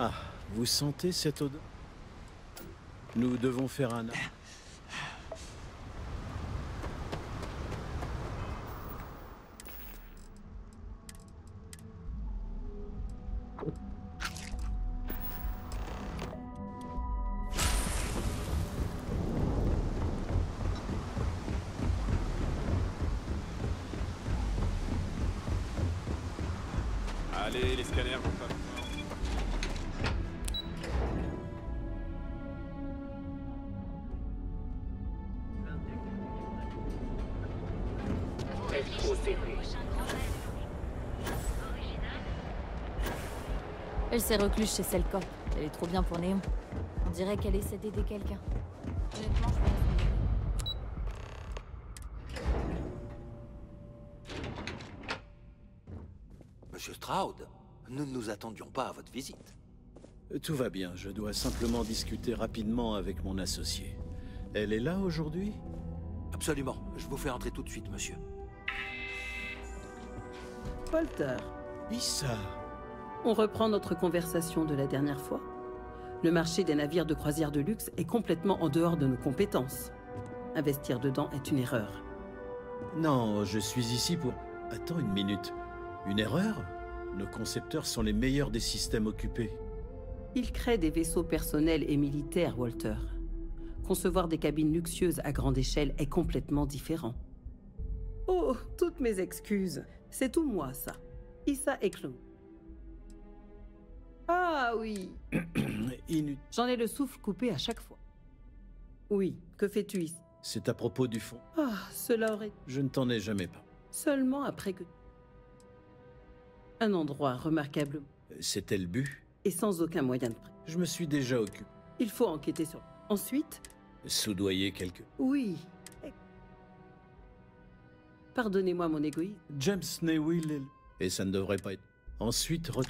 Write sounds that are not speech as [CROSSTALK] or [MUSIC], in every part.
Ah, vous sentez cette odeur? Nous devons faire un... Elle s'est recluse chez Selkop. Elle est trop bien pour Néon. On dirait qu'elle essaie d'aider quelqu'un. Honnêtement, je pense Monsieur Stroud, nous ne nous attendions pas à votre visite. Tout va bien, je dois simplement discuter rapidement avec mon associé. Elle est là aujourd'hui? Absolument. Je vous fais entrer tout de suite, monsieur. Walter, Issa on reprend notre conversation de la dernière fois. Le marché des navires de croisière de luxe est complètement en dehors de nos compétences. Investir dedans est une erreur. Non, je suis ici pour... Attends une minute. Une erreur? Nos concepteurs sont les meilleurs des systèmes occupés. Ils créent des vaisseaux personnels et militaires, Walter. Concevoir des cabines luxueuses à grande échelle est complètement différent. Oh, toutes mes excuses. C'est tout moi, ça. Issa Eklund. Ah oui, [CLEARS THROAT] Inut... j'en ai le souffle coupé à chaque fois. Oui, que fais-tu ici? C'est à propos du fond. Ah, cela aurait Je ne t'en ai jamais pas. seulement après que... Un endroit remarquable C'était le but. et sans aucun moyen de prêt. Je me suis déjà occupé. Il faut enquêter sur... Ensuite, Soudoyer quelques... oui. Pardonnez-moi mon égoïsme. James Newill... Et ça ne devrait pas être... Ensuite, re...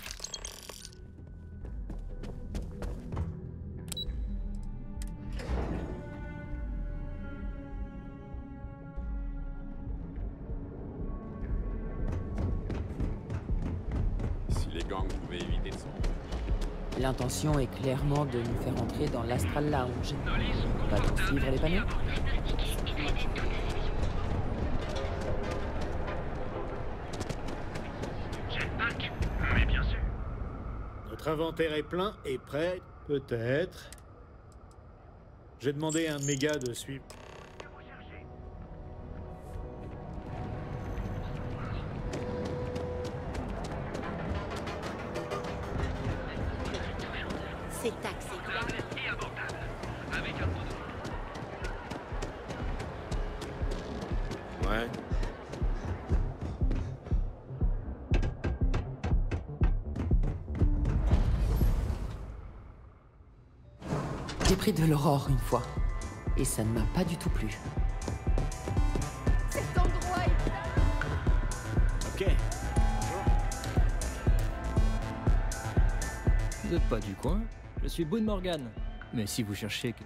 Est clairement de nous faire entrer dans l'Astral Lounge. Va-t-on suivre les panneaux Notre inventaire est plein et prêt Peut-être. J'ai demandé à un méga de suivre. Une fois. Et ça ne m'a pas du tout plu. Cet endroit est... Ok. Vous n'êtes pas du coin Je suis Boone Morgan. Mais si vous cherchez... que-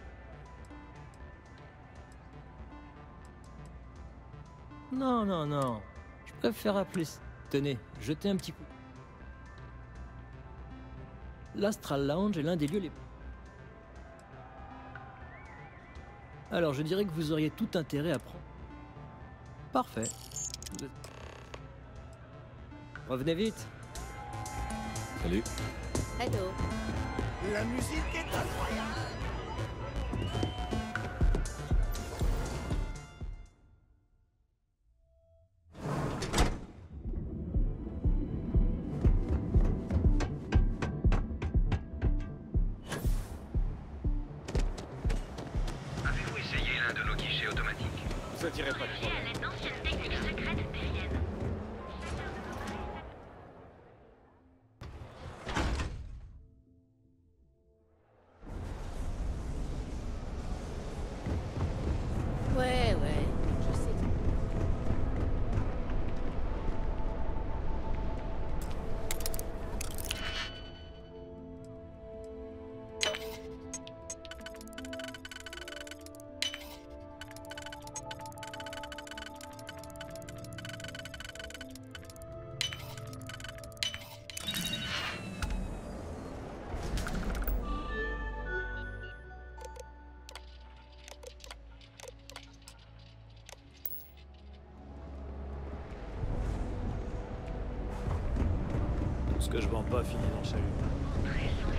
Non, non, non. Je préfère appeler... Tenez, jetez un petit coup. L'Astral Lounge est l'un des lieux les... Alors, je dirais que vous auriez tout intérêt à prendre. Parfait. Vous êtes- Revenez vite. Salut. Hello. La musique est incroyable Ça dirait pas de problème. Que je vends pas finit dans le chalut.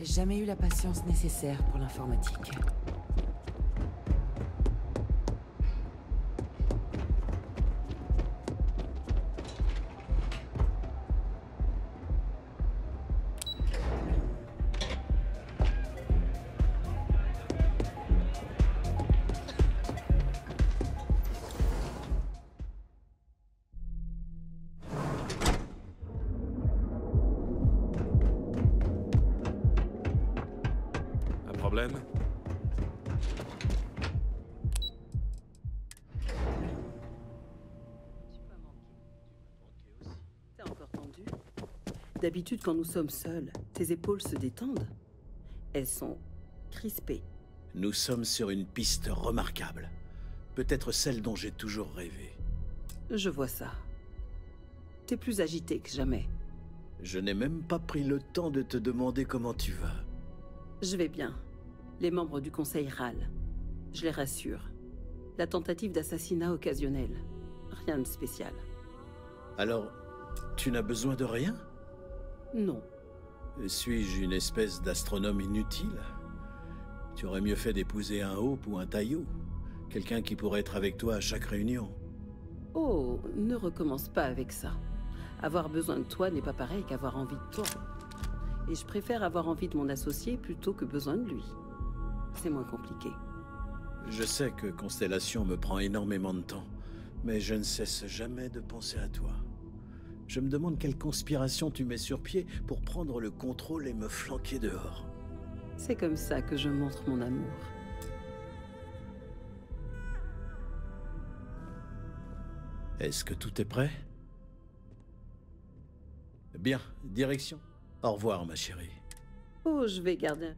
J'ai jamais eu la patience nécessaire pour l'informatique. Problème T'es encore tendu? D'habitude, quand nous sommes seuls, tes épaules se détendent. Elles sont crispées. Nous sommes sur une piste remarquable. Peut-être celle dont j'ai toujours rêvé. Je vois ça. T'es plus agité que jamais. Je n'ai même pas pris le temps de te demander comment tu vas. Je vais bien. Les membres du conseil râlent. Je les rassure. La tentative d'assassinat occasionnel. Rien de spécial. Alors, tu n'as besoin de rien? Non. Suis-je une espèce d'astronome inutile? Tu aurais mieux fait d'épouser un Hope ou un Taillot. Quelqu'un qui pourrait être avec toi à chaque réunion. Oh, ne recommence pas avec ça. Avoir besoin de toi n'est pas pareil qu'avoir envie de toi. Et je préfère avoir envie de mon associé plutôt que besoin de lui. C'est moins compliqué. Je sais que Constellation me prend énormément de temps, mais je ne cesse jamais de penser à toi. Je me demande quelle conspiration tu mets sur pied pour prendre le contrôle et me flanquer dehors. C'est comme ça que je montre mon amour. Est-ce que tout est prêt? Bien, direction. Au revoir, ma chérie. Oh, je vais garder.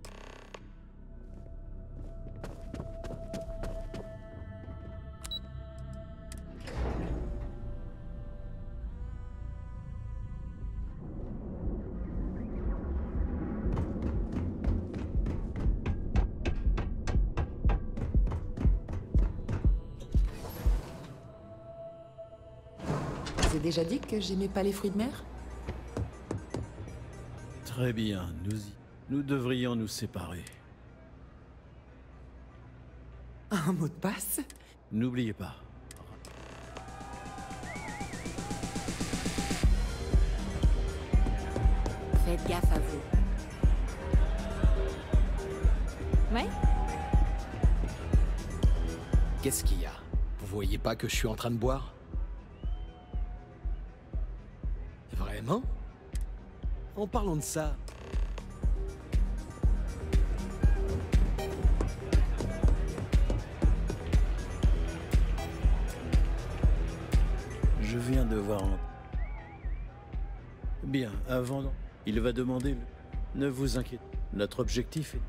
Déjà dit que j'aimais pas les fruits de mer Très bien, nous y... Nous devrions nous séparer. Un mot de passe N'oubliez pas. Faites gaffe à vous. Ouais Qu'est-ce qu'il y a? Vous voyez pas que je suis en train de boire? Vraiment? En parlant de ça, Je viens de voir... un- Bien, avant... Il va demander... le- Ne vous inquiétez. Notre objectif est...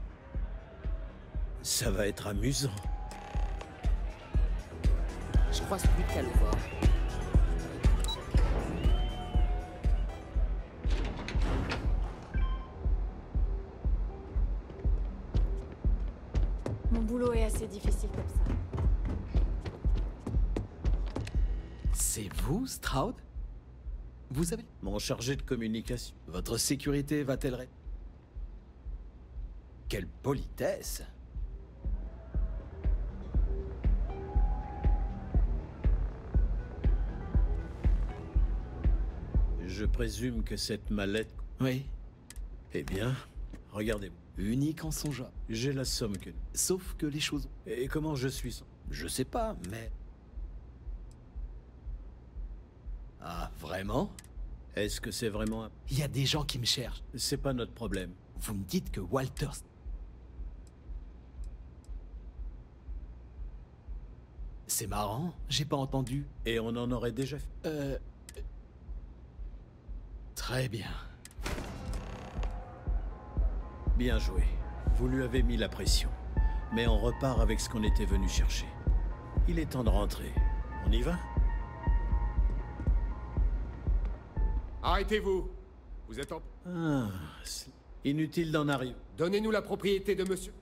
Ça va être amusant. Je croise plus de Calvor. Mon difficile comme ça. C'est vous, Stroud? Vous avez mon chargé de communication. Votre sécurité va-t-elle Quelle politesse Je présume que cette mallette... Oui. Eh bien, regardez-moi. Unique en son genre. J'ai la somme que... Sauf que les choses... Et comment je suis sans... Je sais pas, mais... Ah, vraiment? Est-ce que c'est vraiment... un- Il y a des gens qui me cherchent. C'est pas notre problème. Vous me dites que Walter... C'est marrant, j'ai pas entendu. Et on en aurait déjà fait. Euh... Très bien. Bien joué. Vous lui avez mis la pression. Mais on repart avec ce qu'on était venu chercher. Il est temps de rentrer. On y va? Arrêtez-vous Vous êtes en... Ah, inutile d'en arriver. Donnez-nous la propriété de monsieur...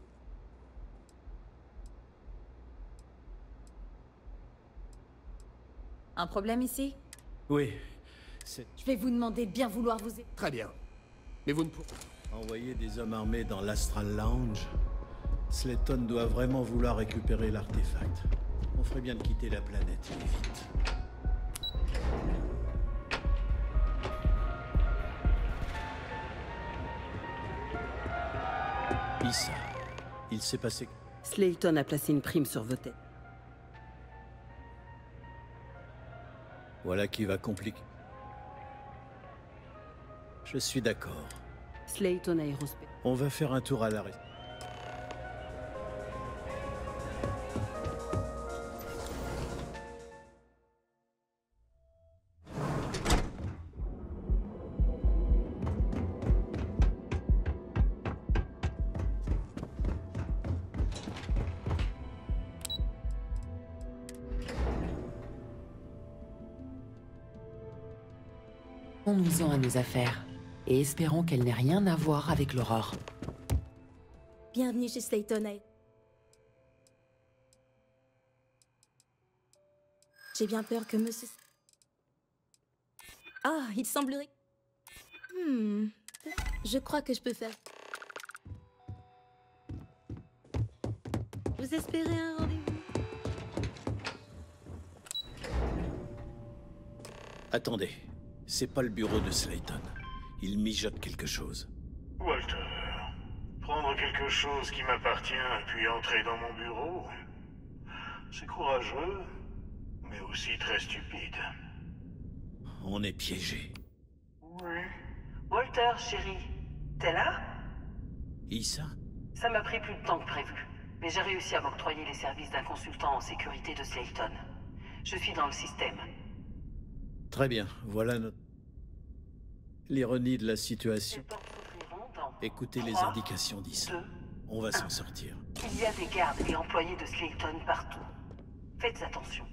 Un problème ici? Oui, c'est Je vais vous demander de bien vouloir vous aider. Très bien. Mais vous ne pourrez... envoyer des hommes armés dans l'Astral Lounge. Slayton doit vraiment vouloir récupérer l'artefact. On ferait bien de quitter la planète, et vite. Issa, il s'est passé... Slayton a placé une prime sur vos têtes. Voilà qui va compliquer. Je suis d'accord. Slayton Aerospace. On va faire un tour à l'arrêt. Nous-en à nos affaires. Et espérons qu'elle n'ait rien à voir avec l'aurore. Bienvenue chez Slayton. J'ai bien peur que monsieur... Ah, il semblerait... Hmm... Je crois que je peux faire... Vous espérez un rendez-vous? Attendez, c'est pas le bureau de Slayton. Il mijote quelque chose. Walter, prendre quelque chose qui m'appartient puis entrer dans mon bureau, c'est courageux, mais aussi très stupide. On est piégé. Oui. Walter, chérie, t'es là? Issa? Ça m'a pris plus de temps que prévu. Mais j'ai réussi à m'octroyer les services d'un consultant en sécurité de Slayton. Je suis dans le système. Très bien, voilà notre... L'ironie de la situation. Écoutez les indications d'Issa. On va s'en sortir. Il y a des gardes et employés de Slayton partout. Faites attention.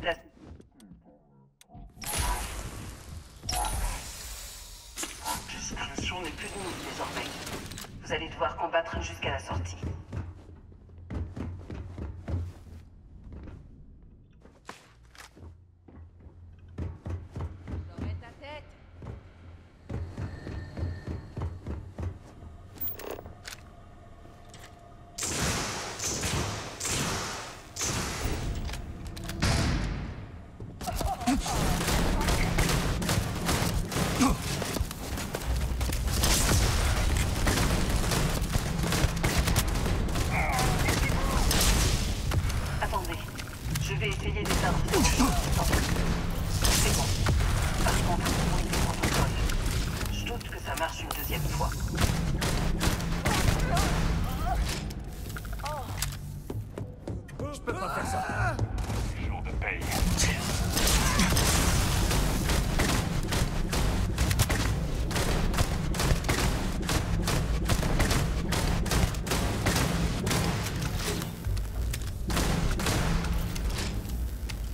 La... Discrétion n'est plus de mise désormais. Vous allez devoir combattre jusqu'à la sortie. Je peux pas faire ça. Jour de paye.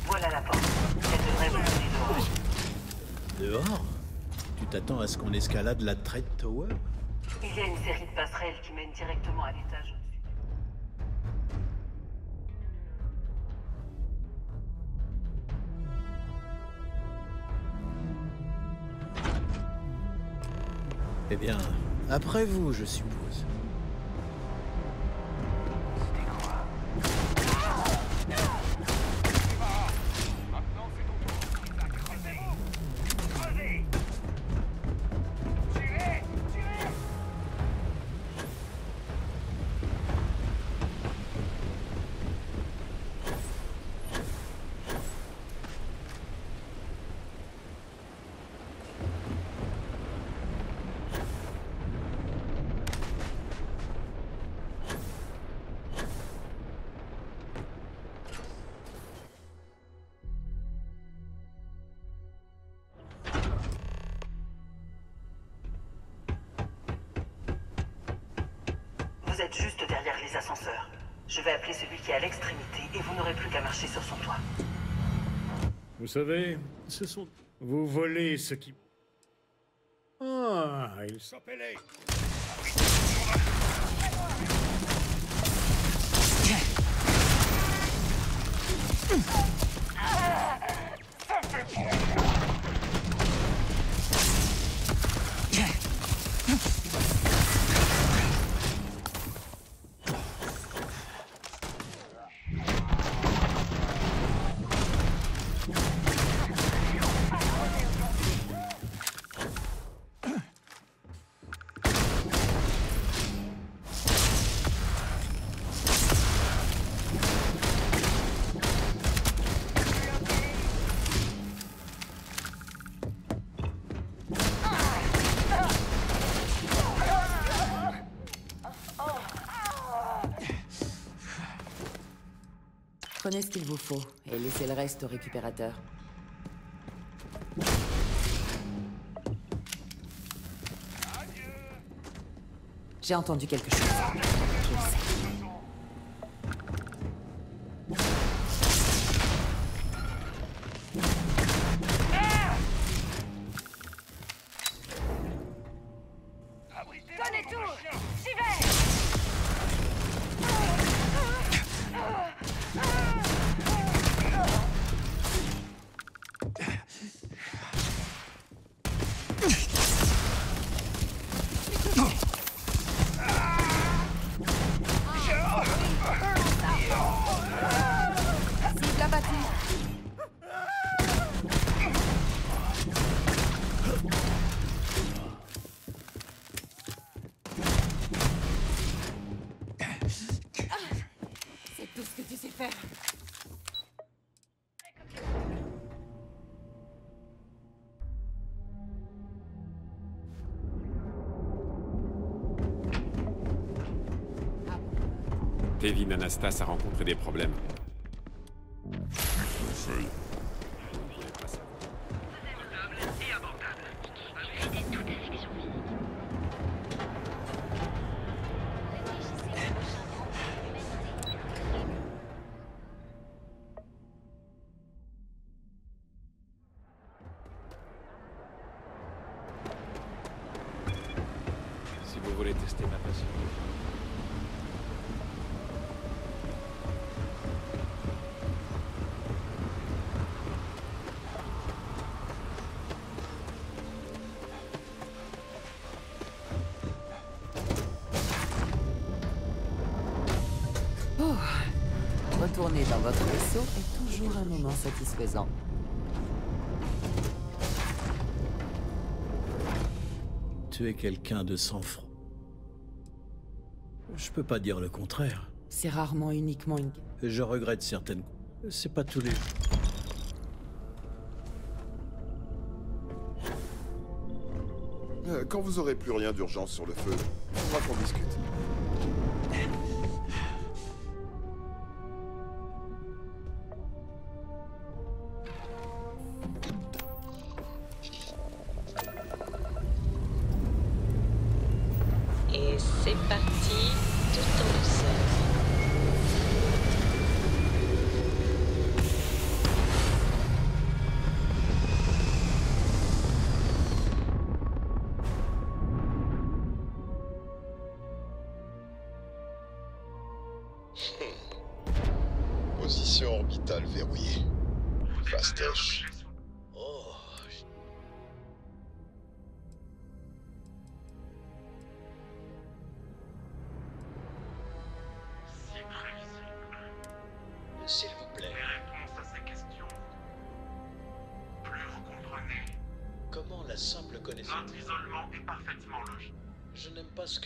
Voilà la porte. Elle devrait vous dehors. Dehors Tu t'attends à ce qu'on escalade la Trade Tower? Il y a une série de passerelles qui mènent directement à l'étage Eh bien, après vous, je suppose. Les ascenseurs. Je vais appeler celui qui est à l'extrémité et vous n'aurez plus qu'à marcher sur son toit. Vous savez, ce sont... Vous volez ce qui... Ah, ils sont... Prenez ce qu'il vous faut et laissez le reste au récupérateur. J'ai entendu quelque chose. Faire. Anastas a rencontré des problèmes. Dans votre vaisseau est toujours un moment satisfaisant. Tu es quelqu'un de sang-froid. Je peux pas dire le contraire. C'est rarement uniquement une... Je regrette certaines... C'est pas tous les... Euh, Quand vous aurez plus rien d'urgence sur le feu, faudra qu'on discute.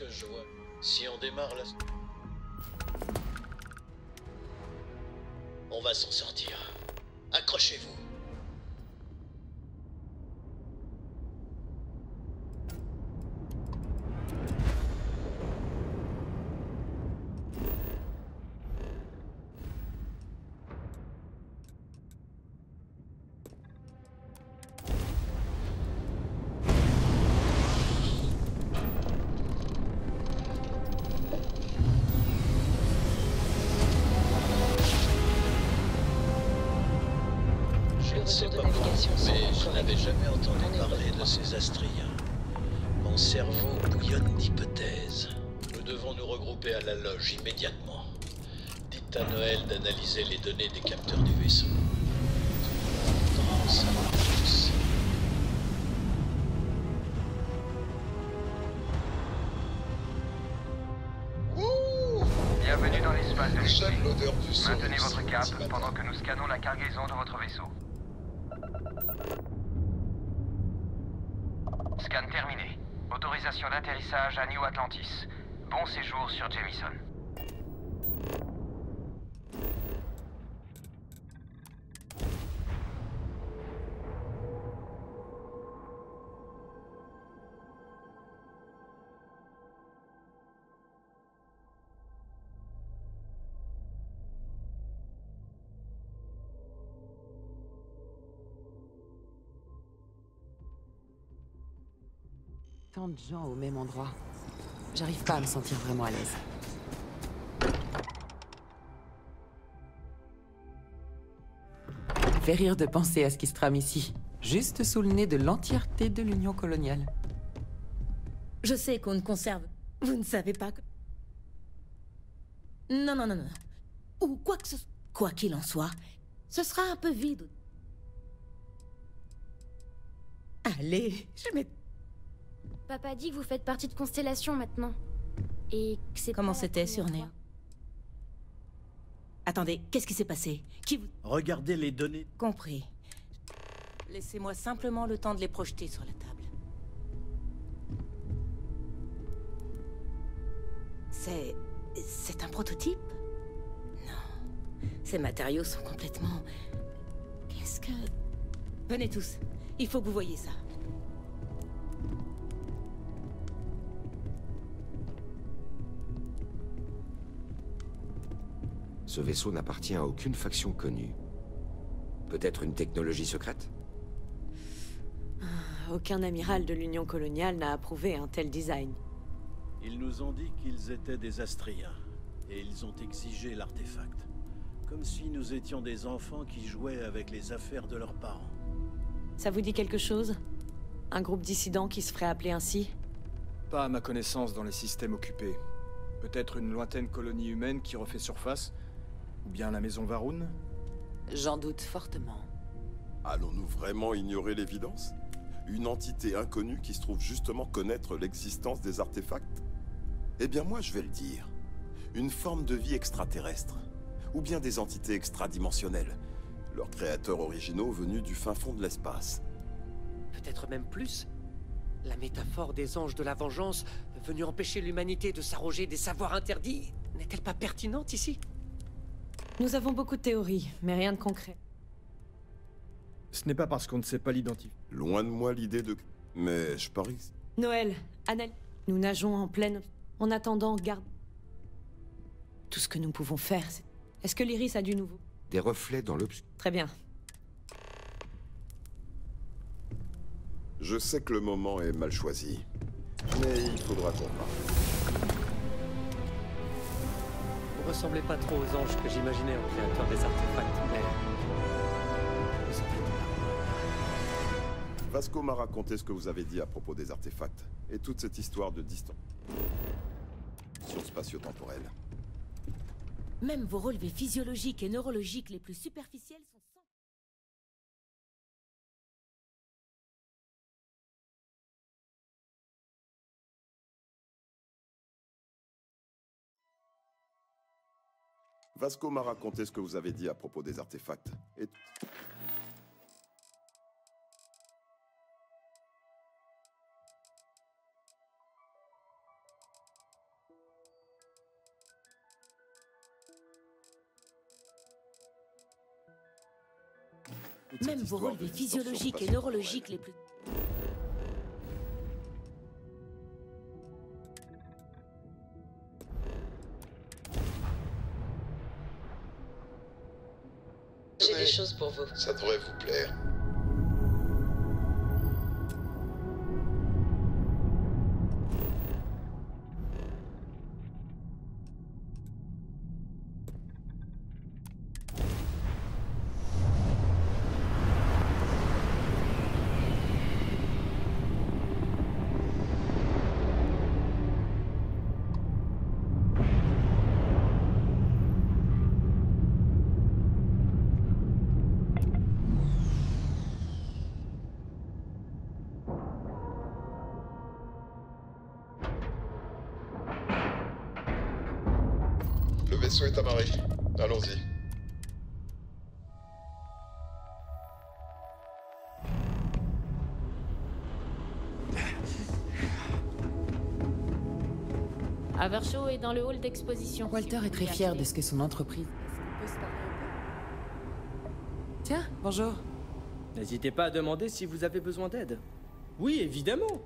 Je vois. Si on démarre la... On va s'en sortir. Accrochez-vous. Maintenez votre cap pendant que nous scannons la cargaison de votre vaisseau. Scan terminé. Autorisation d'atterrissage à New Atlantis. Bon séjour sur Jamison. De gens au même endroit. J'arrive pas à me sentir vraiment à l'aise. Fait rire de penser à ce qui se trame ici, juste sous le nez de l'entièreté de l'Union coloniale. Je sais qu'on ne conserve. Vous ne savez pas que. Non, non, non, non. Ou quoi que ce soit. Quoi qu'il en soit, ce sera un peu vide. Allez, je mets. Papa dit que vous faites partie de Constellation maintenant. Et que c'est Comment c'était première sur Néo fois. Attendez, qu'est-ce qui s'est passé? Qui vous. Regardez les données. Compris. Laissez-moi simplement le temps de les projeter sur la table. C'est. C'est un prototype? Non. Ces matériaux sont complètement. Qu'est-ce que. Venez tous. Il faut que vous voyez ça. Ce vaisseau n'appartient à aucune faction connue. Peut-être une technologie secrète? Aucun amiral de l'Union coloniale n'a approuvé un tel design. Ils nous ont dit qu'ils étaient des Astriens, et ils ont exigé l'artefact. Comme si nous étions des enfants qui jouaient avec les affaires de leurs parents. Ça vous dit quelque chose? Un groupe dissident qui se ferait appeler ainsi? Pas à ma connaissance dans les systèmes occupés. Peut-être une lointaine colonie humaine qui refait surface bien la maison Varun J'en doute fortement. Allons-nous vraiment ignorer l'évidence? Une entité inconnue qui se trouve justement connaître l'existence des artefacts? Eh bien moi je vais le dire. Une forme de vie extraterrestre. Ou bien des entités extradimensionnelles. Leurs créateurs originaux venus du fin fond de l'espace. Peut-être même plus. La métaphore des anges de la vengeance, venus empêcher l'humanité de s'arroger des savoirs interdits, n'est-elle pas pertinente ici? Nous avons beaucoup de théories, mais rien de concret. Ce n'est pas parce qu'on ne sait pas l'identifier. Loin de moi l'idée de... Mais je parie... Noël, Annel, nous nageons en pleine... En attendant, garde... Tout ce que nous pouvons faire, c'est... Est-ce que l'Iris a du nouveau? Des reflets dans l'obscur. Très bien. Je sais que le moment est mal choisi. Mais il faudra qu'on parle. Ressemblez pas trop aux anges que j'imaginais en créateur des artefacts, mais... Vous. Vasco m'a raconté ce que vous avez dit à propos des artefacts. Et toute cette histoire de distance. Sur spatio-temporelle. Même vos relevés physiologiques et neurologiques les plus superficiels sont Vasco m'a raconté ce que vous avez dit à propos des artefacts. Et... Même vos relevés physiologiques et neurologiques les plus... choses pour vous. Ça devrait vous plaire. Vaisseau est amarré. Allons-y. Averchaud est dans le hall d'exposition. Walter est très fier de ce qu'est son entreprise. Tiens, bonjour. N'hésitez pas à demander si vous avez besoin d'aide. Oui, évidemment.